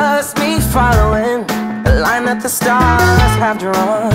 just me following a line that the stars have drawn.